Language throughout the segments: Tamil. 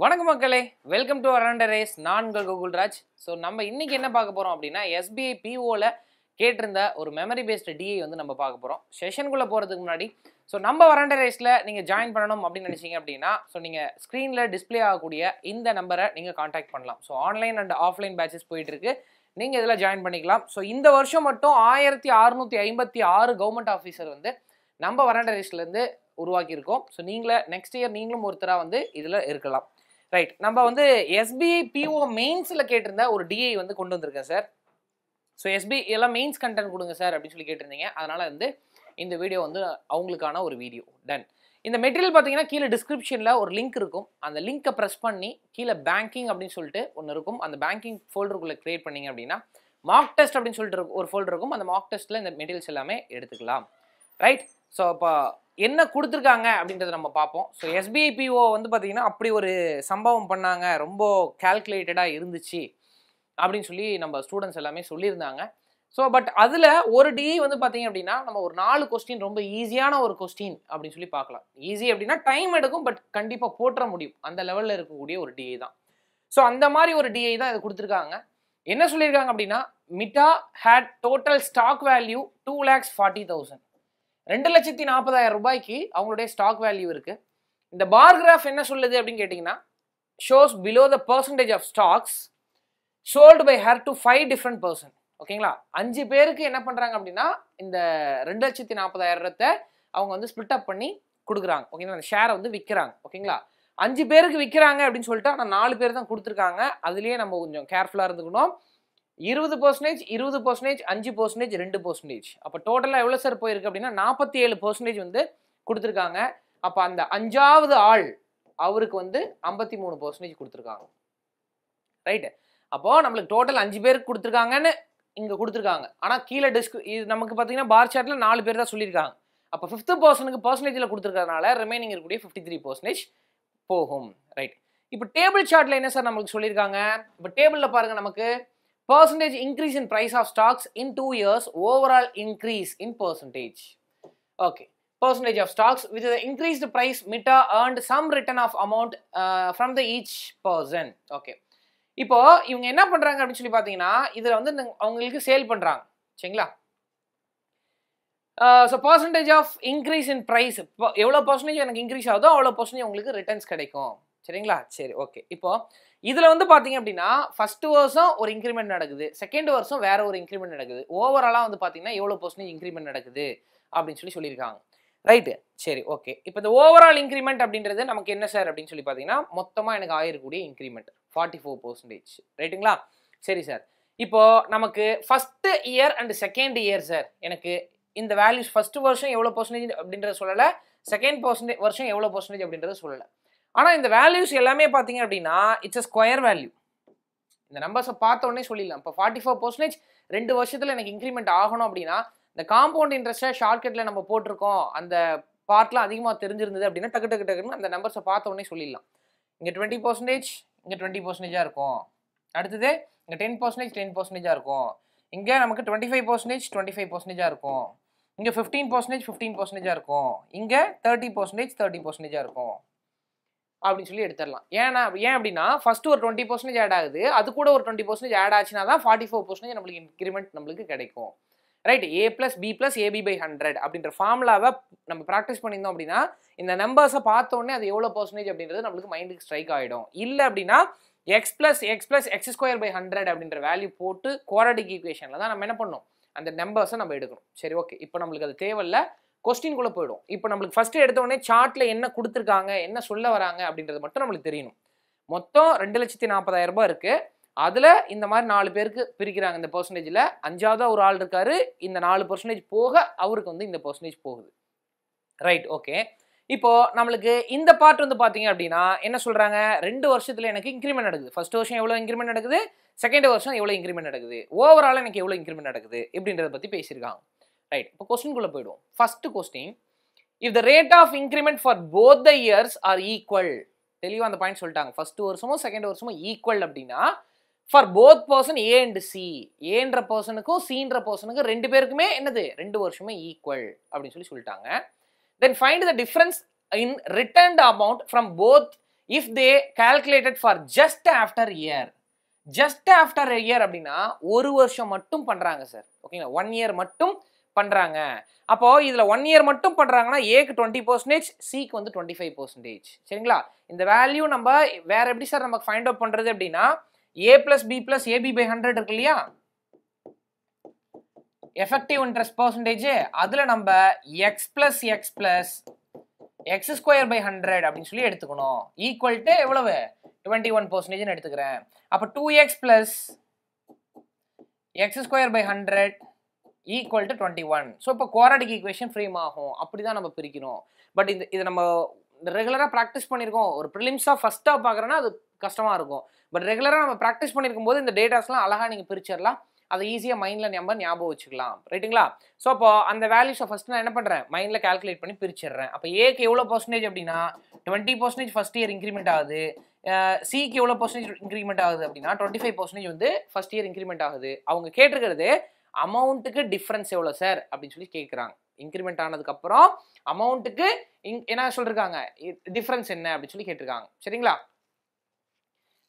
வணக்கம் மக்களே வெல்கம் டு அரண்ட ரேஸ் நான் கோகுல்ராஜ் ஸோ நம்ம இன்னைக்கு என்ன பார்க்க போகிறோம் அப்படின்னா எஸ்பிஐ பிஓவில் கேட்டிருந்த ஒரு மெமரி பேஸ்டு டிஐ வந்து நம்ம பார்க்க போகிறோம் செஷனுக்குள்ளே போகிறதுக்கு முன்னாடி ஸோ நம்ம வரண்ட ரேஸில் நீங்கள் ஜாயின் பண்ணணும் அப்படின்னு நினச்சிங்க அப்படின்னா ஸோ நீங்கள் ஸ்க்ரீனில் டிஸ்ப்ளே ஆகக்கூடிய இந்த நம்பரை நீங்கள் காண்டாக்ட் பண்ணலாம். So online and offline batches போயிட்டுருக்கு நீங்கள் இதில் ஜாயின் பண்ணிக்கலாம். ஸோ இந்த வருஷம் மட்டும் ஆயிரத்தி அறுநூற்றி ஐம்பத்தி ஆறு கவர்மெண்ட் ஆஃபீஸர் வந்து நம்ம வரண்ட ரேஸ்லேருந்து உருவாக்கியிருக்கோம். ஸோ நீங்களே நெக்ஸ்ட் இயர் நீங்களும் ஒருத்தராக வந்து இதில் இருக்கலாம். ரைட் நம்ம வந்து எஸ்பிஐ பிஓ மெயின்ஸில் கேட்டிருந்த ஒரு டிஐ வந்து கொண்டு வந்திருக்கேன் சார் ஸோ எஸ்பி எல்லாம் மெயின்ஸ் கண்டென்ட் கொடுங்க சார் அப்படின்னு சொல்லி கேட்டிருந்தீங்க. அதனால் வந்து இந்த வீடியோ வந்து அவங்களுக்கான ஒரு வீடியோ டன் இந்த மெட்டீரியல் பார்த்தீங்கன்னா கீழே டிஸ்கிரிப்ஷனில் ஒரு லிங்க் இருக்கும். அந்த லிங்க்கை ப்ரெஸ் பண்ணி கீழே பேங்கிங் அப்படின்னு சொல்லிட்டு ஒன்று இருக்கும். அந்த பேங்கிங் ஃபோல்டருக்குள்ளே க்ரியேட் பண்ணீங்க அப்படின்னா மார்க் டெஸ்ட் அப்படின்னு சொல்லிட்டு ஒரு ஃபோல்டர் இருக்கும். அந்த மார்க் டெஸ்ட்டில் இந்த மெட்டீரியல்ஸ் எல்லாமே எடுத்துக்கலாம். ரைட் ஸோ இப்போ என்ன கொடுத்துருக்காங்க அப்படின்றத நம்ம பார்ப்போம். ஸோ எஸ்பிஐ பிஓ வந்து பார்த்தீங்கன்னா அப்படி ஒரு சம்பவம் பண்ணாங்க. ரொம்ப கால்குலேட்டடாக இருந்துச்சு அப்படின்னு சொல்லி நம்ம ஸ்டூடெண்ட்ஸ் எல்லாமே சொல்லியிருந்தாங்க. ஸோ பட் அதில் ஒரு டிஇ வந்து பார்த்தீங்க அப்படின்னா நம்ம ஒரு நாலு கொஸ்டின் ரொம்ப ஈஸியான ஒரு கொஸ்டின் அப்படின்னு சொல்லி பார்க்கலாம். ஈஸி அப்படின்னா டைம் எடுக்கும் பட் கண்டிப்பாக போட்டுற முடியும். அந்த லெவலில் இருக்கக்கூடிய ஒரு டிஐ தான். ஸோ அந்த மாதிரி ஒரு டிஐ தான் இது கொடுத்துருக்காங்க. என்ன சொல்லியிருக்காங்க அப்படின்னா Meeta had total stock value two lakhs forty thousand ரெண்டு லட்சத்தி நாற்பதாயிரம் ரூபாய்க்கு அவங்களுடைய ஸ்டாக் வேல்யூ இருக்கு. இந்த பார் கிராஃப் என்ன சொல்லுது அப்படின்னு கேட்டிங்கன்னா shows below the percentage of stocks sold by her to five different person ஓகேங்களா? அஞ்சு பேருக்கு என்ன பண்ணுறாங்க அப்படின்னா இந்த ரெண்டு லட்சத்தி நாற்பதாயிரத்தை அவங்க வந்து ஸ்பிளிட் அப் பண்ணி கொடுக்குறாங்க. ஓகேங்களா? அந்த ஷேரை வந்து விற்கிறாங்க ஓகேங்களா? அஞ்சு பேருக்கு விற்கிறாங்க அப்படின்னு சொல்லிட்டு ஆனால் நாலு பேர் தான் கொடுத்துருக்காங்க. அதுலேயே நம்ம கொஞ்சம் கேர்ஃபுல்லாக இருந்துக்கணும். இருபது பர்சன்டேஜ் இருபது பர்சன்டேஜ் அஞ்சு பர்சன்டேஜ் ரெண்டு பர்சன்டேஜ் அப்போ டோட்டலாக எவ்வளோ சார் போயிருக்கு அப்படின்னா நாற்பத்தி ஏழு பர்சன்டேஜ் வந்து கொடுத்துருக்காங்க. அப்போ அந்த அஞ்சாவது ஆள் அவருக்கு வந்து ஐம்பத்தி மூணு பர்சன்டேஜ் கொடுத்துருக்காங்க. ரைட்டு அப்போது நம்மளுக்கு டோட்டல் அஞ்சு பேருக்கு கொடுத்துருக்காங்கன்னு இங்கே கொடுத்துருக்காங்க. ஆனால் கீழே டிஸ்க் இது நமக்கு பார்த்தீங்கன்னா பார் சார்ட்டில் நாலு பேர் தான் சொல்லியிருக்காங்க. அப்போ ஃபிஃப்த்து பர்சனுக்கு பர்சன்டேஜில் கொடுத்துருக்கறதுனால ரிமைனிங் இருக்கக்கூடிய ஃபிஃப்டி த்ரீ பர்சன்டேஜ் போகும். ரைட் இப்போ டேபிள் சார்ட்டில் என்ன சார் நமக்கு சொல்லியிருக்காங்க? இப்போ டேபிளில் பாருங்கள் நமக்கு percentage increase in price of stocks in two years overall increase in percentage okay percentage of stocks with the increased price mita earned some return of amount uh, from the each person okay இப்போ இவங்க என்ன பண்றாங்க அப்படின்னு சொல்லி பாத்தீங்கன்னா இதுல வந்து இந்த- அவங்களுக்கு சேல் பண்றாங்க சரிங்களா so percentage of increase in price இப்போ எவ்வளோ பர்சன்டேஜ் எனக்கு இன்க்ரீஸ் ஆகுதோ அவ்வளோ பர்சன்டேஜ் உங்களுக்கு ரிட்டர்ன்ஸ் கிடைக்கும் சரிங்களா? சரி ஓகே இப்போ இதில் வந்து பார்த்தீங்க அப்படின்னா ஃபர்ஸ்ட் வருஷம் ஒரு இன்க்ரிமெண்ட் நடக்குது. செகண்ட் வருஷம் வேற ஒரு இன்க்ரிமெண்ட் நடக்குது. ஓவராலாக வந்து பார்த்தீங்கன்னா எவ்வளோ பர்சன்டேஜ் இன்க்ரிமெண்ட் நடக்குது? அப்படின்னு சொல்லி சொல்லியிருக்காங்க. ரைட்டு சரி ஓகே இப்போ இந்த ஓவரால் இன்க்ரிமெண்ட் அப்படின்றது நமக்கு என்ன சார் அப்படின்னு சொல்லி பார்த்தீங்கன்னா மொத்தமாக எனக்கு ஆயிரக்கூடிய இன்க்ரிமெண்ட் ஃபார்ட்டி ஃபோர் பர்சன்டேஜ் ரைட்டுங்களா சரி சார் இப்போ நமக்கு first year and second year sir எனக்கு இந்த வேல்யூஸ் ஃபர்ஸ்ட் வருஷம் எவ்வளோ பர்சன்டேஜ் அப்படின்றத சொல்லலை செகண்ட் பர்சன்டேஜ் வருஷம் எவ்வளோ பர்சன்டேஜ் அப்படின்றத சொல்லலை. ஆனால் இந்த வேல்யூஸ் எல்லாமே பார்த்தீங்க அப்படின்னா இட்ஸ் அ ஸ்கொயர் வேல்யூ இந்த நம்பர்ஸை பார்த்த உடனே சொல்லிடலாம். இப்போ ஃபார்ட்டி ஃபோர் பர்சன்டேஜ் ரெண்டு வருஷத்தில் எனக்கு இன்க்ரிமெண்ட் ஆகணும் அப்படின்னா இந்த காம்பவுண்ட் இன்ட்ரெஸ்ட்டை ஷார்ட்கட்டில் நம்ம போட்டிருக்கோம். அந்த பார்ட்லாம் அதிகமாக தெரிஞ்சிருந்தது அப்படின்னா டக்கு டக்கு டக்குன்னு அந்த நம்பர்ஸை பார்த்த உடனே சொல்லிடலாம். இங்கே டுவெண்ட்டி பர்சன்டேஜ் இங்கே டுவெண்ட்டி பர்சன்டேஜாக இருக்கும். அடுத்தது இங்கே டென் பர்சன்டேஜ் டென் பர்சன்டேஜாக இருக்கும். இங்கே நமக்கு twenty five percentage twenty five பர்சன்டேஜாக இருக்கும். இங்கே ஃபிஃப்டீன் பர்சன்டேஜ் ஃபிஃப்டீன் பர்சன்டேஜாக இருக்கும். இங்கே தேர்ட்டி பர்சன்டேஜ் தேர்ட்டி பர்சன்டேஜாக இருக்கும். அப்படின்னு சொல்லி எடுத்துடலாம். ஏன்னா ஏன் அப்படின்னா ஃபர்ஸ்ட் ஒரு டுவெண்ட்டி பர்சன்டேஜ் ஆட் ஆகுது. அது கூட ஒரு டுவெண்ட்டி பர்சன்டேஜ் ஆட் ஆச்சுன்னா தான் ஃபார்ட்டி ஃபோர் பர்சன்டேஜ் நம்மளுக்கு இன்க்ரிமெண்ட் நம்மளுக்கு கிடைக்கும். Right A plus B plus AB by hundred அப்படின்ற ஃபார்முலாவை நம்ம ப்ராக்டிஸ் பண்ணியிருந்தோம் அப்படின்னா இந்த நம்பர்ஸை பார்த்தோன்னே அது எவ்வளோ பர்சன்டேஜ் அப்படின்றது நம்மளுக்கு மைண்டுக்கு ஸ்ட்ரைக் ஆகிடும் இல்லை அப்படின்னா X plus X plus X square by hundred அப்படின்ற வேல்யூ போட்டு குவாரடிக் ஈக்குவேஷனில் தான் நம்ம என்ன பண்ணணும்? அந்த நம்பர்ஸை நம்ம எடுக்கணும். சரி ஓகே இப்போ நம்மளுக்கு அது தேவையில்லை. கொஸ்டின்குள்ளே போயிடும். இப்போ நம்மளுக்கு ஃபஸ்ட்டு எடுத்த உடனே சார்ட்டில் என்ன கொடுத்துருக்காங்க என்ன சொல்ல வராங்க அப்படின்றது மட்டும் நம்மளுக்கு தெரியணும். மொத்தம் ரெண்டு லட்சத்தி நாற்பதாயிரம் ரூபாய் இருக்குது அதில் இந்த மாதிரி நாலு பேருக்கு பிரிக்கிறாங்க இந்த பர்சன்டேஜில் அஞ்சாவதாக ஒரு ஆள் இருக்காரு. இந்த நாலு பர்சன்டேஜ் போக அவருக்கு வந்து இந்த பர்சன்டேஜ் போகுது. ரைட் ஓகே இப்போ நம்மளுக்கு இந்த பார்ட் வந்து பார்த்தீங்க அப்படின்னா என்ன சொல்கிறாங்க ரெண்டு வருஷத்தில் எனக்கு இன்க்ரிமெண்ட் நடக்குது. ஃபர்ஸ்ட் வருஷம் எவ்வளோ இன்க்ரிமெண்ட் நடக்குது? செகண்ட் வருஷம் எவ்வளோ இன்க்ரிமெண்ட் நடக்குது? ஓவரால் எனக்கு எவ்வளோ இன்க்ரிமெண்ட் நடக்குது? இப்படின்றத பற்றி பேசியிருக்காங்க. ரைட் இப்போ கொஸ்டின்குள்ளே போயிடுவோம். First question if the rate of increment for both the years are equal தெளிவாக அந்த பாயிண்ட் சொல்லிட்டாங்க. ஃபர்ஸ்ட் வருஷமும் செகண்ட் வருஷமும் ஈக்குவல் அப்படின்னா for both person A and C ஏன்ற பர்சனுக்கும் சின்ற பர்சனுக்கும் ரெண்டு பேருக்குமே என்னது? ரெண்டு வருஷமே ஈக்குவல் அப்படின்னு சொல்லி சொல்லிட்டாங்க. Then find the difference in returned amount from both if they calculated for just after year just after year அப்படின்னா ஒரு வருஷம் மட்டும் பண்ணுறாங்க சார் ஓகேங்களா ஒன் இயர் மட்டும் பண்ணுறாங்க அப்போது இதில் ஒன் இயர் மட்டும் பண்ணுறாங்கன்னா ஏக்கு டுவெண்ட்டி பர்சன்டேஜ் சிக்கு வந்து டுவெண்ட்டி ஃபைவ் பர்சன்டேஜ் சரிங்களா? இந்த வேல்யூ நம்ம வேறு எப்படி சார் நமக்கு ஃபைண்ட் அவுட் பண்ணுறது அப்படின்னா A plus B plus AB by hundred இருக்கு இல்லையா? எஃபெக்டிவ் இன்ட்ரெஸ்ட் பர்சன்டேஜ் அதில் நம்ம x plus x plus x square by hundred அப்படின்னு சொல்லி எடுத்துக்கணும். ஈக்குவல் டு எவ்வளவு? டுவெண்ட்டி ஒன் பர்சன்டேஜ்னு எடுத்துக்கிறேன். அப்போ two x plus x square by hundred equal to twenty one so இப்போ குவாரடிக் ஈக்குவேஷன் ஃப்ரேம் ஆகும். அப்படி தான் நம்ம பிரிக்கணும் பட் இந்த இதை நம்ம ரெகுலராக ப்ராக்டிஸ் பண்ணியிருக்கோம் ஒரு ப்ரிலிம்ஸாக ஃபஸ்ட்டாக பார்க்குறோன்னா அது கஷ்டமாக இருக்கும். பட் ரெகுலராக நம்ம ப்ராக்டிஸ் பண்ணியிருக்கும் போது இந்த டேட்டாஸ்லாம் அழகாக நீங்கள் பிரிச்சிடலாம். அதை ஈஸியாக மைண்டில் நம்ம ஞாபகம் வச்சுக்கலாம். ரைட்டுங்களா ஸோ அப்போ அந்த வேல்யூஸை ஃபஸ்ட் நான் என்ன பண்ணுறேன் மைண்டில் கால்குலேட் பண்ணி பிரிச்சிடுறேன். அப்போ ஏக்கு எவ்வளோ பர்சன்டேஜ் அப்படின்னா twenty percentage first year increment ஆகுது. சிக்கு எவ்வளோ பர்சன்டேஜ் இன்க்ரிமெண்ட் ஆகுது அப்படின்னா டுவெண்ட்டி ஃபைவ் பர்சன்டேஜ் வந்து ஃபஸ்ட் இயர் இன்க்ரிமெண்ட் ஆகுது. அவங்க கேட்டிருக்கிறது அமௌண்ட்டுக்கு டிஃப்ரென்ஸ் எவ்வளோ சார் அப்படின்னு சொல்லி கேட்குறாங்க இன்க்ரிமெண்ட் ஆனதுக்கப்புறம் அமௌண்ட்டுக்கு இங் என்ன சொல்லியிருக்காங்க டிஃப்ரென்ஸ் என்ன? அப்படின்னு சொல்லி கேட்டிருக்காங்க. சரிங்களா?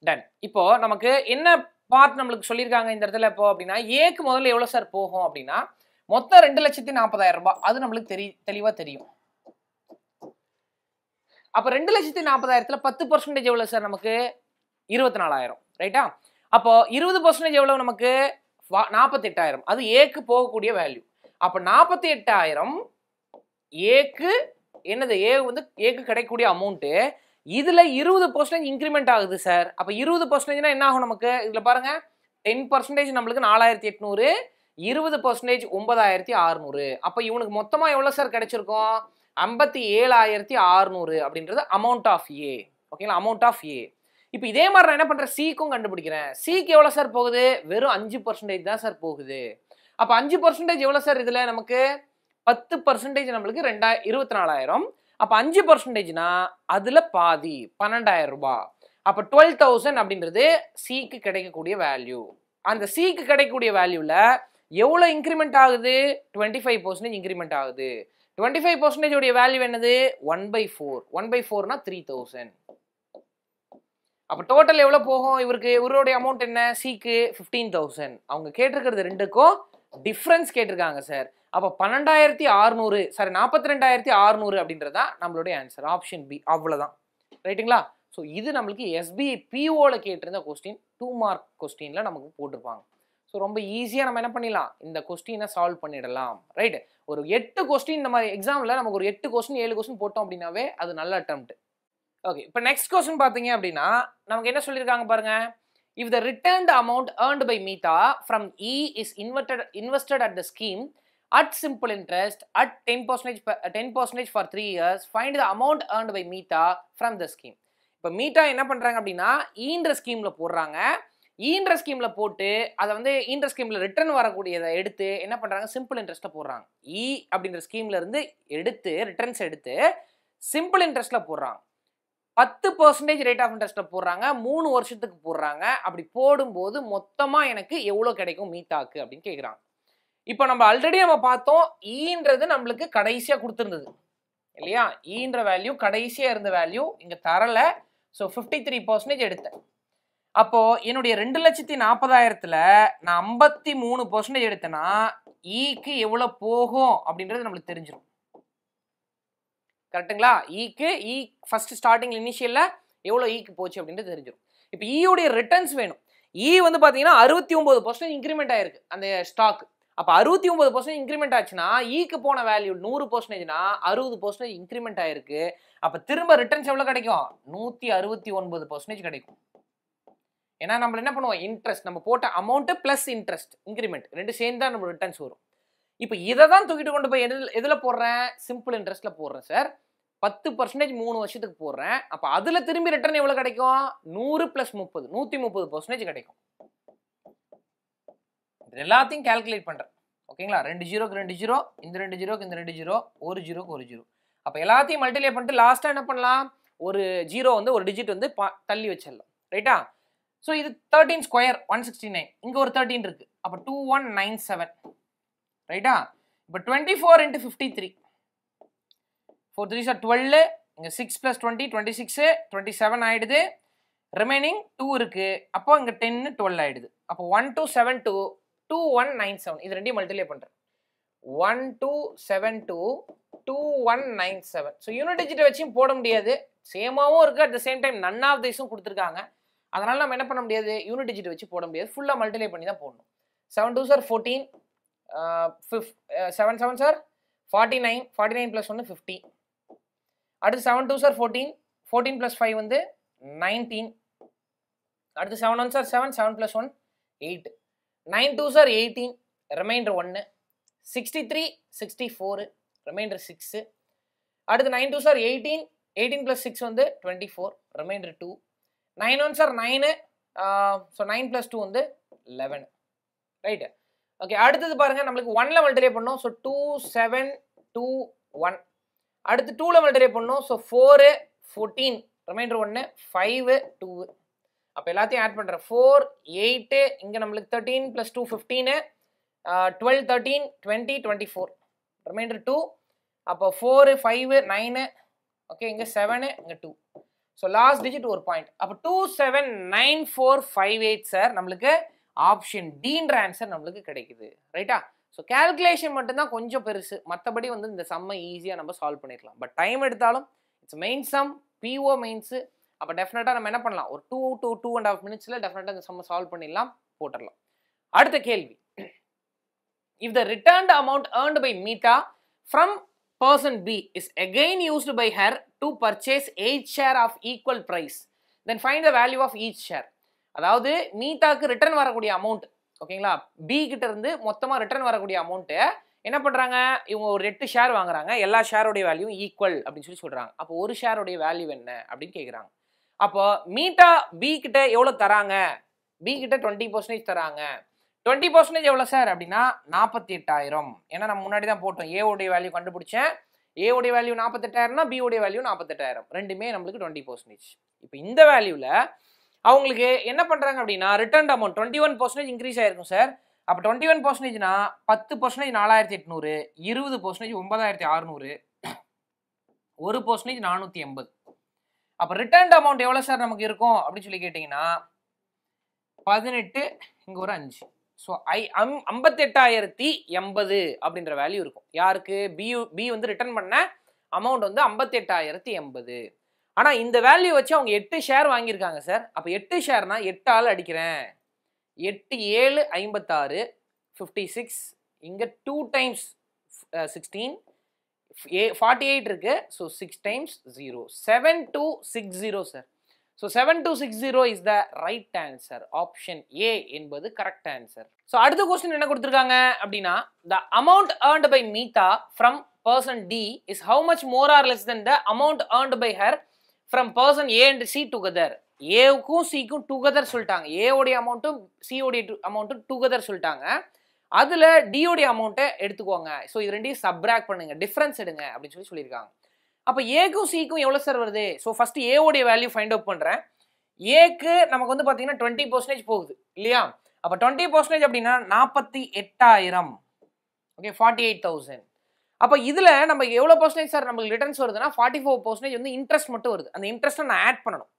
டன் இப்போ நமக்கு என்ன பார்ட் நம்மளுக்கு சொல்லியிருக்காங்க இந்த இடத்துல இப்போ அப்படின்னா ஏக்கு முதல்ல எவ்வளோ சார் போகும் அப்படின்னா மொத்தம் ரெண்டு லட்சத்தி நாற்பதாயிரம் ரூபாய். அது நம்மளுக்கு தெரி தெளிவாக தெரியும். அப்போ ரெண்டு லட்சத்தி நாற்பதாயிரத்தில் பத்து பர்சன்டேஜ் எவ்வளோ சார் நமக்கு? இருபத்தி நாலாயிரம். ரைட்டா அப்போ இருபது பர்சன்டேஜ் எவ்வளோ நமக்கு? நாற்பத்தெட்டாயிரம் அது ஏக்கு போகக்கூடிய வேல்யூ அப்போ நாற்பத்தி எட்டாயிரம் ஏக்கு என்னது ஏ வந்து ஏக்கு கிடைக்கக்கூடிய அமௌண்ட்டு இதில் இருபது பர்சன்டேஜ் இன்க்ரிமெண்ட் ஆகுது சார் அப்போ இருபது பர்சன்டேஜ்னா என்ன ஆகும் நமக்கு? இதில் பாருங்க. டென் பர்சன்டேஜ் நம்மளுக்கு நாலாயிரத்தி எட்நூறு இருபது பர்சன்டேஜ் ஒன்பதாயிரத்தி அறுநூறு. அப்போ இவனுக்கு மொத்தமாக எவ்வளோ சார் கிடைச்சிருக்கும்? ஐம்பத்தி ஏழாயிரத்தி அறுநூறு அப்படின்றது அமௌண்ட் ஆஃப் ஏ ஓகேங்களா அமௌண்ட் ஆஃப் ஏ இப்போ இதே மாதிரி நான் என்ன பண்ணுறேன் சிக்கும் கண்டுபிடிக்கிறேன். சிக்கு எவ்வளோ சார் போகுது? வெறும் அஞ்சு பர்சன்டேஜ் தான் சார் போகுது. அப்போ அஞ்சு பர்சன்டேஜ் எவ்வளோ சார் இதில்? நமக்கு பத்து பர்சன்டேஜ் நம்மளுக்கு ரெண்டாய் இருபத்தி நாலாயிரம் அப்போ அஞ்சு பர்சன்டேஜ்னா அதில் பாதி பன்னெண்டாயிரம் ரூபாய். அப்போ டுவெல் தௌசண்ட் அப்படின்றது சிக்கு கிடைக்கக்கூடிய வேல்யூ அந்த சிக்கு கிடைக்கக்கூடிய வேல்யூவில் எவ்வளோ இன்க்ரிமெண்ட் ஆகுது? டுவெண்ட்டி ஃபைவ் பர்சன்டேஜ் இன்க்ரிமெண்ட் ஆகுது. டுவெண்ட்டி ஃபைவ் பர்சன்டேஜ் உடைய வேல்யூ என்னது? One by four one by ஃபோர்னா three thousand அப்போ டோட்டல் எவ்வளோ போகும்? இவருக்கு இவருடைய அமௌண்ட் என்ன? சிக்கு ஃபிஃப்டீன் தௌசண்ட் அவங்க கேட்டிருக்கிறது ரெண்டுக்கும் டிஃப்ரென்ஸ் கேட்டிருக்காங்க சார் அப்போ பன்னெண்டாயிரத்தி ஆறுநூறு சாரி நாற்பத்தி ரெண்டாயிரத்தி ஆறுநூறு அப்படின்றதா நம்மளுடைய ஆன்சர் ஆப்ஷன் பி அவ்வளோதான் ரைட்டுங்களா ஸோ இது நம்மளுக்கு எஸ்பிஐ பிஓவில் கேட்டிருந்த கொஸ்டின் டூ மார்க் கொஸ்டினில் நமக்கு போட்டிருப்பாங்க. ஸோ ரொம்ப ஈஸியாக நம்ம என்ன பண்ணிடலாம்? இந்த கொஸ்டினை சால்வ் பண்ணிடலாம். ரைட் ஒரு எட்டு கொஸ்டின் இந்த மாதிரி எக்ஸாமில் நமக்கு ஒரு எட்டு கொஸ்டின் ஏழு கொஸ்டின் போட்டோம் அப்படின்னாவே அது நல்ல அட்டம்ப்ட் ஓகே இப்போ நெக்ஸ்ட் கொஸ்டின் பார்த்தீங்க அப்படின்னா நமக்கு என்ன சொல்லியிருக்காங்க பாருங்க? If the returned amount earned by Meeta from E is inverted invested at the scheme at simple interest at 10 percentage per- 10 percentage for 3 years find the amount earned by Meeta the scheme இப்போ மீட்டா என்ன பண்ணுறாங்க அப்படின்னா ஈன்ற ஸ்கீமில் போடுறாங்க. ஈன்ற ஸ்கீமில் போட்டு அதை வந்து ஈன்ற ஸ்கீமில் ரிட்டர்ன் வரக்கூடியதை எடுத்து என்ன பண்ணுறாங்க சிம்பிள் இன்ட்ரெஸ்ட்டை போடுறாங்க. இ அப்படின்ற ஸ்கீம்லேருந்து எடுத்து ரிட்டர்ன்ஸ் எடுத்து சிம்பிள் இன்ட்ரெஸ்ட்டில் போடுறாங்க. பத்து பர்சன்டேஜ் ரேட் ஆஃப் இன்ட்ரெஸ்ட்டை போடுறாங்க மூணு வருஷத்துக்கு போடுறாங்க. அப்படி போடும்போது மொத்தமாக எனக்கு எவ்வளோ கிடைக்கும் மீட்டாக்கு அப்படின்னு கேட்குறாங்க இப்போ நம்ம ஆல்ரெடி நம்ம பார்த்தோம் ஈன்றது நம்மளுக்கு கடைசியாக கொடுத்துருந்தது. இல்லையா? ஈன்ற வேல்யூ கடைசியாக இருந்த வேல்யூ இங்கே தரலை. ஸோ ஃபிஃப்டி த்ரீ பர்சன்டேஜ் எடுத்தேன். அப்போது என்னுடைய ரெண்டு லட்சத்தி நாற்பதாயிரத்தில் நான் ஐம்பத்தி மூணு பர்சன்டேஜ் எடுத்தேன்னா ஈக்கு எவ்வளோ போகும் அப்படின்றது நம்மளுக்கு தெரிஞ்சிடும் கரெக்ட்டுங்களா ஈக்கு இ e ஃபஸ்ட்டு ஸ்டார்டிங் இனிஷியலில் எவ்வளோ ஈக்கு போச்சு அப்படின்றது தெரிஞ்சிடும் இப்போ ஈயோடைய ரிட்டர்ன்ஸ் வேணும். இ வந்து பார்த்தீங்கன்னா அறுபத்தி ஒம்பது பர்சன்ட் இன்க்ரிமெண்ட் ஆயிருக்கு அந்த ஸ்டாக் அப்போ அறுபத்தி ஒன்பது பர்சன்ட் இன்க்ரிமெண்ட் ஆச்சுன்னா ஈக்கு போன வேல்யூ நூறு பர்சன்டேஜ்னா அறுபது பர்சன்டேஜ் இன்க்ரிமெண்ட் ஆயிருக்கு. அப்போ திரும்ப ரிட்டர்ன்ஸ் எவ்வளோ கிடைக்கும்? நூற்றி அறுபத்தி ஒன்பது பர்சன்டேஜ் கிடைக்கும். ஏன்னா நம்ம என்ன பண்ணுவோம்? இன்ட்ரெஸ்ட் நம்ம போட்ட அமௌண்ட்டு ப்ளஸ் இன்ட்ரெஸ்ட் இன்க்ரிமெண்ட் ரெண்டு சேர்ந்து தான் நம்ம ரிட்டர்ன்ஸ் வரும். இப்போ இதை தான் தூக்கிட்டு கொண்டு போய் எதில் எதில் போடுறேன்? சிம்பிள் இன்ட்ரெஸ்ட்டில் போடுறேன் சார் பத்து பர்சன்டேஜ் மூணு வருஷத்துக்கு போடுறேன். அப்போ அதில் திரும்பி ரிட்டர்ன் எவ்வளோ கிடைக்கும்? நூறு ப்ளஸ் முப்பது நூற்றி முப்பது பர்சன்டேஜ் கிடைக்கும். இது எல்லாத்தையும் கால்குலேட் பண்ணுறேன் ஓகேங்களா ரெண்டு ஜீரோக்கு ரெண்டு ஜீரோ இந்த ரெண்டு ஜீரோக்கு இந்த ரெண்டு ஜீரோ ஒரு ஜீரோக்கு ஒரு ஜீரோ. அப்போ எல்லாத்தையும் மல்டிலே பண்ணிட்டு லாஸ்ட்டாக என்ன பண்ணலாம்? ஒரு ஜீரோ வந்து ஒரு டிஜிட் வந்து பா தள்ளி வச்சிடலாம். ரைட்டா ஸோ இது thirteen square one sixty nine இங்கே ஒரு தேர்ட்டின் இருக்குது அப்போ டூ ஒன் நைன் செவன் ரைட்டா? இப்போ twenty four into fifty three four three sir twelve இங்கே six plus twenty twenty six twenty seven ஆயிடுது. ரிமைனிங் டூ இருக்குது அப்போ இங்கே டென்னு டுவெல் ஆகிடுது அப்போ one two seven two two one nine seven இது ரெண்டையும் மல்டிப்ளை பண்ணுறேன் one two seven two two one nine seven so unit டிஜிட்டை வச்சும் போட முடியாது. சேமாவும் இருக்குது at the same time none of திஸும் கொடுத்துருக்காங்க. அதனால் நம்ம என்ன பண்ண முடியாது? யூனிட் டிஜிட் வச்சு போட முடியாது. ஃபுல்லாக மல்டிப்ளை பண்ணி தான் போடணும். செவன் டூ சார் ஃபோர்டீன் ஃபிஃப் seven seven sir forty nine forty nine plus ஒன்று ஃபிஃப்டி அடுத்து seven two sir fourteen fourteen plus five வந்து நைன்டீன் அடுத்து seven one sir seven seven plus one eight nine two sir eighteen remainder ஒன்று sixty three sixty four remainder six அடுத்து nine two sir eighteen eighteen plus six வந்து twenty four remainder two nine one sir nine so nine plus two வந்து லெவன் ரைட்டு ஓகே அடுத்தது பாருங்கள் நம்மளுக்கு ஒன்ல மல்டிலே பண்ணோம் so two seven two one அடுத்து டூவில் மல்டிலே பண்ணோம் ஸோ ஃபோரு ஃபோர்டீன் ரிமைண்டர் ஒன்று ஃபைவு டூ அப்போ எல்லாத்தையும் ஆட் பண்ணுறேன் ஃபோர் எயிட்டு இங்கே நம்மளுக்கு thirteen plus two fifteen twelve thirteen twenty twenty four remainder two அப்போ ஃபோரு ஃபைவு நைனு ஓகே இங்கே செவனு இங்கே டூ ஸோ லாஸ்ட் டிஜிட் ஒரு பாயிண்ட் அப்போ two seven nine four five eight sir நம்மளுக்கு ஆப்ஷன் டீன்ற ஆன்சர் நம்மளுக்கு கிடைக்குது. ரைட்டா ஸோ கேல்குலேஷன் மட்டும்தான் கொஞ்சம் பெருசு. மற்றபடி வந்து இந்த சம்மை ஈஸியாக நம்ம சால்வ் பண்ணிடலாம். பட் டைம் எடுத்தாலும் it's main sum PO mains அப்போ டெஃபினட்டாக நம்ம என்ன பண்ணலாம்? ஒரு two two two and half மினிட்ஸில் டெஃபினட்டாக இந்த சம்மை சால்வ் பண்ணிடலாம் போட்டுடலாம். அடுத்த கேள்வி. If the returned amount earned by Meeta from person B is again used by her to purchase eight share of equal price then find the value of each share அதாவது மீட்டாக்கு ரிட்டர்ன் வரக்கூடிய அமௌண்ட் ஓகேங்களா? பி கிட்ட இருந்து மொத்தமாக ரிட்டர்ன் வரக்கூடிய அமௌண்ட்டு என்ன பண்ணுறாங்க இவங்க ஒரு எட்டு ஷேர் வாங்குறாங்க. எல்லா ஷேரோடைய வேல்யூ ஈக்குவல் அப்படின்னு சொல்லி சொல்கிறாங்க அப்போ ஒரு ஷேரோடைய வேல்யூ என்ன அப்படின்னு கேட்குறாங்க அப்போ மீட்டா பி கிட்ட எவ்வளோ தராங்க? பி கிட்ட டுவெண்ட்டி பர்சன்டேஜ் தராங்க. டுவெண்ட்டி பர்சன்டேஜ் எவ்வளோ சார் அப்படின்னா நாற்பத்தி எட்டாயிரம் ஏன்னா நம்ம முன்னாடி தான் போட்டோம். ஏவோடைய வேல்யூ கண்டுபிடிச்சேன். ஏவோடைய வேல்யூ நாற்பத்தெட்டாயிரம்னா பியோடைய வேல்யூ நாற்பத்தெட்டாயிரம் ரெண்டுமே நம்மளுக்கு டுவெண்ட்டி பர்சன்டேஜ் இப்போ இந்த வேல்யூவில் அவங்களுக்கு என்ன பண்ணுறாங்க அப்படின்னா return amount twenty one percentage increase ஆயிருக்கும் சார் அப்போ டுவெண்ட்டி ஒன் பர்சன்டேஜ்னா பத்து பர்சன்டேஜ் நாலாயிரத்தி எட்நூறு இருபது பர்சன்டேஜ் ஒன்பதாயிரத்தி அறுநூறு ஒரு பர்சன்டேஜ் நானூற்றி எண்பது. அப்போ ரிட்டர்ன் அமௌண்ட் எவ்வளோ சார் நமக்கு இருக்கும் அப்படின்னு சொல்லி கேட்டிங்கன்னா பதினெட்டு இங்கே ஒரு அஞ்சு. ஸோ ஐ அம் ஐம்பத்தெட்டாயிரத்தி எண்பது அப்படின்ற வேல்யூ இருக்கும். யாருக்கு? பி பி வந்து ரிட்டர்ன் பண்ண அமௌண்ட் வந்து ஐம்பத்தெட்டாயிரத்தி எண்பது. ஆனால் இந்த வேல்யூ வச்சு அவங்க எட்டு ஷேர் வாங்கியிருக்காங்க சார் அப்போ எட்டு ஷேர்னா எட்டு ஆள் அடிக்கிறேன். எட்டு ஏழு ஐம்பத்தாறு ஃபிஃப்டி சிக்ஸ் இங்கே two times sixteen a forty eight இருக்குது so six times zero seven two six zero sir so seven two six zero is the right answer option A என்பது கரெக்ட் ஆன்சர் ஸோ அடுத்த கொஸ்டின் என்ன கொடுத்துருக்காங்க அப்படின்னா the amount earned by Meeta from person D is how much more or less then the amount earned by her from person A and C together ஏவுக்கும் சிக்கும் டுகெதர் சொல்லிட்டாங்க. ஏவுடைய அமௌண்ட்டும் சியோடைய அமௌண்ட்டும் டுகெதர் சொல்லிட்டாங்க. அதில் டியோடைய அமௌண்ட்டை எடுத்துக்கோங்க. ஸோ இது ரெண்டையும் சப்ராக்ட் பண்ணுங்க. டிஃப்ரென்ஸ் எடுங்க அப்படின்னு சொல்லி சொல்லியிருக்காங்க. அப்போ ஏக்கும் சிக்கும் எவ்வளோ சார் வருது? ஸோ ஃபஸ்ட்டு ஏவோடைய வேல்யூ ஃபைண்ட் அவுட் பண்ணுறேன் ஏக்கு நமக்கு வந்து பார்த்தீங்கன்னா டுவெண்ட்டி பர்சன்டேஜ் போகுது. இல்லையா? அப்போ டுவெண்ட்டி பர்சன்டேஜ் அப்படின்னா நாற்பத்தி எட்டாயிரம். ஓகே ஃபார்ட்டி எயிட் தௌசண்ட் அப்போ இதில் நம்ம எவ்வளோ பர்சன்டேஜ் சார் நம்மளுக்கு ரிட்டர்ன்ஸ் வருதுன்னா ஃபார்ட்டி ஃபோர் பர்சன்டேஜ் வந்து இன்ட்ரெஸ்ட் மட்டும் வருது. அந்த இன்ட்ரெஸ்ட்டை நான் ஆட் பண்ணணும்.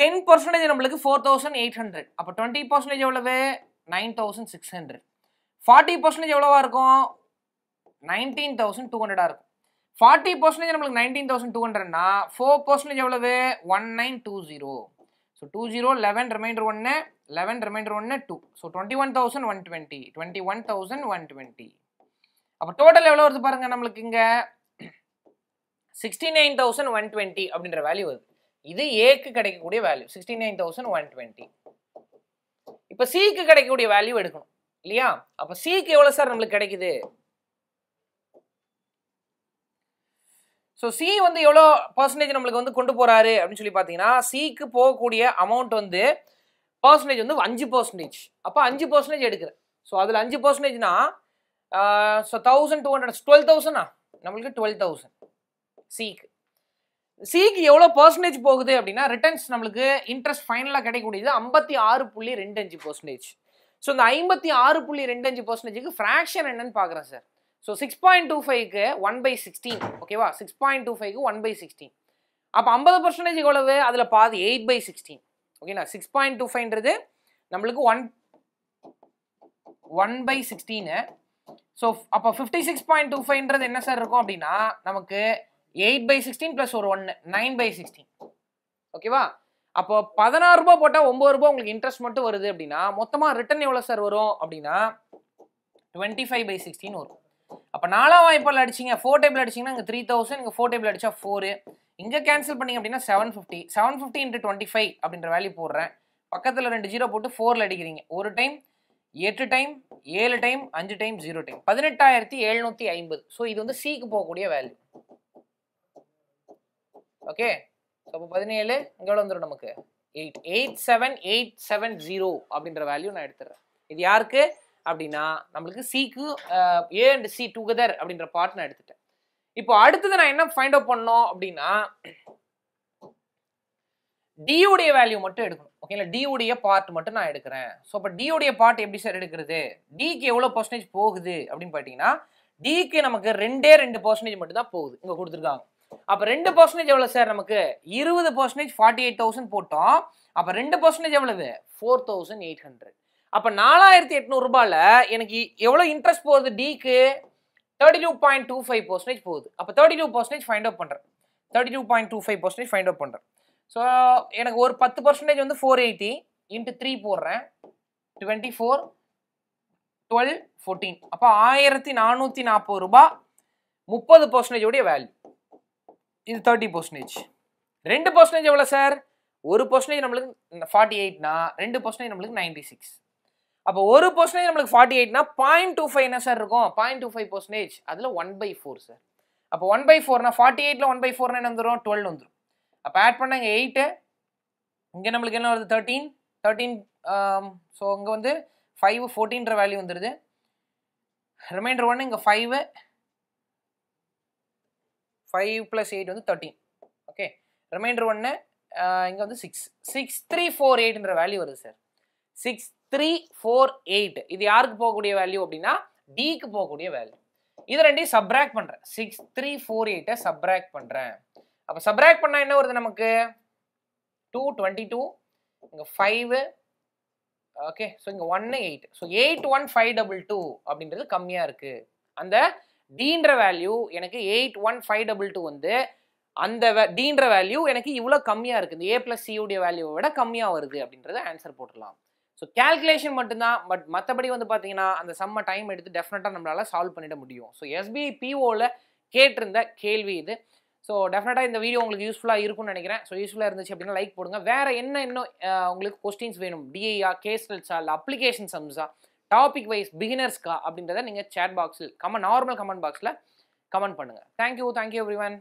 டென் பர்சன்டேஜ் நம்மளுக்கு ஃபோர் தௌசண்ட் எயிட் ஹண்ட்ரட் அப்போ டுவெண்ட்டி பர்சன்டேஜ் எவ்வளவு? Nine thousand six hundred forty percentage எவ்வளோவா இருக்கும்? நைன்டீன் தௌசண்ட் டூ ஹண்ட்ரடாக இருக்கும். ஃபார்ட்டி பர்சன்டேஜ் நம்மளுக்கு நைன்டீன் தௌசண்ட் டூ ஹண்ட்ரட்னா ஃபோர் பர்சன்டேஜ் எவ்வளவு? One nine two zero so two zero eleven reminder ஒன்று லெவன் ரிமைண்டர் ஒன்று two so twenty one thousand one twenty twenty one thousand one twenty அப்போ டோட்டல் எவ்வளோ வருது பாருங்க நம்மளுக்கு இங்கே? Sixty nine thousand one twenty அப்படின்ற வேல்யூ வருது. இது ஏக்கு கிடைக்கக்கூடிய value sixty nine thousand one twenty இப்போ சிக்கு கிடைக்கக்கூடிய வேல்யூ எடுக்கணும். இல்லையா? அப்போ சிக்கு எவ்வளோ சார் நம்மளுக்கு கிடைக்குது? ஸோ சி வந்து எவ்வளோ பர்சன்டேஜ் நம்மளுக்கு வந்து கொண்டு போகிறாரு அப்படின்னு சொல்லி பார்த்தீங்கன்னா சிக்கு போகக்கூடிய அமௌண்ட் வந்து பர்சன்டேஜ் வந்து அஞ்சு பர்சன்டேஜ் அப்போ அஞ்சு பர்சன்டேஜ் எடுக்கிறேன் ஸோ அதில் அஞ்சு பர்சன்டேஜ்னா so thousand two hundred twelve தௌசண்டா நம்மளுக்கு டுவெல் தௌசண்ட் சிக்கு சிக்கு எவ்வளோ பர்சன்டேஜ் போகுது அப்படின்னா ரிட்டர்ன்ஸ் நம்மளுக்கு இன்ட்ரெஸ்ட் ஃபைனலாக கிடைக்கக்கூடியது ஐம்பத்தி ஆறு புள்ளி ரெண்டு அஞ்சு பர்சன்டேஜ் ஸோ இந்த ஐம்பத்தி ஆறு புள்ளி ரெண்டு அஞ்சு பர்சன்டேஜுக்கு ஃப்ராக்ஷன் என்னன்னு பார்க்குறேன் sir so six point two ஃபைவ்க்கு ஒன் பை சிக்ஸ்டீன் ஓகேவா சிக்ஸ் பாயிண்ட் டூ ஃபைவ்க்கு ஒன் பை சிக்ஸ்டீன் அப்போ ஐம்பது பர்சன்டேஜ் எவ்வளவு? அதில் பாதி எயிட் பை சிக்ஸ்டீன் ஓகேண்ணா சிக்ஸ் பாயிண்ட் டூ ஃபைவ்ன்றது நம்மளுக்கு one one by sixteen so அப்போ ஃபிஃப்டி சிக்ஸ் பாயிண்ட் டூ ஃபைவ்ன்றது என்ன சார் இருக்கும் அப்படின்னா நமக்கு எயிட் பை சிக்ஸ்டீன் ப்ளஸ் ஒரு ஒன்று நைன் பை சிக்ஸ்டீன் ஓகேவா அப்போ பதினாறு ரூபாய் போட்டால் ஒம்பது ரூபாய் உங்களுக்கு இன்ட்ரெஸ்ட் மட்டும் வருது அப்படின்னா மொத்தமாக ரிட்டர்ன் எவ்வளோ சார் வரும் அப்படின்னா டுவெண்ட்டி ஃபைவ் பை சிக்ஸ்டீன் வரும். அப்போ நாலாம் வாய்ப்பால் அடிச்சிங்க ஃபோர் டேபிள் அடிச்சிங்கன்னா இங்கே த்ரீ தௌசண்ட் இங்கே ஃபோர் டேபிள் அடிச்சா ஃபோரு இங்கே கேன்சல் பண்ணிங்க அப்படின்னா seven fifty seven fifty into twenty five அப்படின்ற வேல்யூ போடுறேன். பக்கத்தில் ரெண்டு ஜீரோ போட்டு ஃபோரில் அடிக்கிறீங்க. ஒரு டைம் எட்டு டைம் ஏழு டைம் அஞ்சு டைம் ஜீரோ டைம். பதினெட்டாயிரத்தி எழுநூற்றி ஐம்பது. ஸோ இது வந்து சிக்கு போகக்கூடிய வேல்யூ ஓகே அப்போ பதினேழு இங்கே எவ்வளோ வந்துடும் நமக்கு? Eight. Eight seven eight seven zero அப்படின்ற வேல்யூ நான் எடுத்துடுறேன் இது யாருக்கு? அப்படின்னா நம்மளுக்கு சிக்கு ஏ அண்ட் சி டுகெதர் அப்படின்ற பார்ட் நான் எடுத்துட்டேன். இப்போ அடுத்தது நான் என்ன ஃபைண்ட் அவுட் பண்ணோம் அப்படின்னா டியுடைய வேல்யூ மட்டும் எடுக்கணும். ஓகேங்களா? D பார்ட் மட்டும் நான் எடுக்கிறேன். ஸோ அப்போ D பார்ட் எப்படி சார் எடுக்கிறது? டிக்கு எவ்வளோ பர்சன்டேஜ் போகுது அப்படின்னு பார்த்தீங்கன்னா டிக்கு நமக்கு ரெண்டே ரெண்டு பர்சன்டேஜ் மட்டும் தான் போகுது. இங்கே கொடுத்துருக்காங்க. அப்போ ரெண்டு பர்சன்டேஜ் எவ்வளோ சார் நமக்கு? இருபது பர்சன்டேஜ் ஃபார்ட்டி எயிட் தௌசண்ட் போட்டோம். அப்போ ரெண்டு பர்சன்டேஜ் எவ்வளவு? ஃபோர் தௌசண்ட் எயிட் ஹண்ட்ரட் அப்போ நாலாயிரத்தி எட்நூறுபாவில் எனக்கு எவ்வளோ இன்ட்ரெஸ்ட் போகுது டிக்கு thirty two point two five percentage போகுது. அப்போ thirty two percentage find out பண்ணுறேன் thirty two point two five percentage find out பண்ணுறேன் ஸோ எனக்கு ஒரு பத்து பர்சன்டேஜ் வந்து ஃபோர் எயிட்டி இன்ட்டு த்ரீ போடுறேன். டுவெண்ட்டி ஃபோர் டுவெல் ஃபோர்டீன் அப்போ ஆயிரத்தி நானூற்றி நாற்பது ரூபாய் முப்பது பர்சன்டேஜோடைய வேல்யூ இது தேர்ட்டி பர்சன்டேஜ் ரெண்டு பர்சன்டேஜ் எவ்வளோ சார் ஒரு பர்சன்டேஜ் நம்மளுக்கு ஃபார்ட்டி எயிட்னா ரெண்டு பர்சன்டேஜ் நம்மளுக்கு நைன்டி சிக்ஸ் அப்போ ஒரு பர்சன்டேஜ் நம்மளுக்கு ஃபார்ட்டி எயிட்னா பாயிண்ட் டூ ஃபைவ் என்ன சார் இருக்கும்? பாயிண்ட் டூ ஃபைவ் பர்சன்டேஜ் அதில் ஒன் பை ஃபோர் சார் அப்போ ஒன் பை ஃபோர்னா ஃபார்ட்டி எயிட்டில் ஒன் பை ஃபோர்னா என்ன வந்துடும் டுவெல் வந்துடும் அப்போ ஆட் பண்ண இங்கே எயிட்டு இங்கே நம்மளுக்கு என்ன வருது? தேர்ட்டீன் தேர்ட்டீன் ஸோ இங்கே வந்து ஃபைவ் ஃபோர்டீன்ற வேல்யூ வந்துடுது ரிமைண்டர் ஒன்று இங்கே ஃபைவு ஃபைவ் ப்ளஸ் எயிட் வந்து தேர்ட்டீன் ஓகே ரிமைண்டர் ஒன்று இங்கே வந்து சிக்ஸ் சிக்ஸ் த்ரீ ஃபோர் எயிட்ன்ற வேல்யூ வருது sir six three four eight இது யாருக்கு போகக்கூடிய வேல்யூ அப்படின்னா டிக்கு போகக்கூடிய வேல்யூ இது ரெண்டையும் சப்ராக்ட் பண்ணுறேன் சிக்ஸ் த்ரீ ஃபோர் எயிட்டை சப்ராக்ட் பண்ணுறேன் அப்போ சப்ராக்ட் பண்ணால் என்ன வருது நமக்கு? டூ டுவெண்ட்டி டூ இங்கே ஃபைவு ஓகே ஸோ இங்கே ஒன்று eight so eight one five double two அப்படின்றது கம்மியாக இருக்குது அந்த டீன்ற வேல்யூ எனக்கு eight one five double two வந்து அந்த டீன்ற வேல்யூ எனக்கு இவ்வளோ கம்மியாக இருக்குது இந்த ஏ ப்ளஸ் சியுடைய வேல்யூவை விட கம்மியாக வருது அப்படின்றத ஆன்சர் போட்டுடலாம். ஸோ கேல்குலேஷன் மட்டும்தான் பட் மற்றபடி வந்து பார்த்தீங்கன்னா அந்த செம்ம டைம் எடுத்து டெஃபினட்டாக நம்மளால் சால்வ் பண்ணிட முடியும். ஸோ எஸ்பிஐ பிஓவில் கேட்டிருந்த கேள்வி இது. ஸோ டெஃபினட்டாக இந்த வீடியோ உங்களுக்கு யூஸ்ஃபுல்லாக இருக்கும்னு நினைக்கிறேன். ஸோ யூஸ்ஃபுல்லாக இருந்துச்சு அப்படின்னா லைக் போடுங்க. வேறு என்ன இன்னும் உங்களுக்கு கொஸ்டின்ஸ் வேணும்? டிஐயா கேஸ்டல்ஸா இல்லை அப்ளிகேஷன் சம்ஸா டாபிக் வைஸ் பிகினர்ஸ்க்கா அப்படின்றத நீங்கள் சேட் பாக்ஸில் கமெண்ட் நார்மல் கமெண்ட் பாக்ஸில் கமெண்ட் பண்ணுங்கள் thank you thank you everyone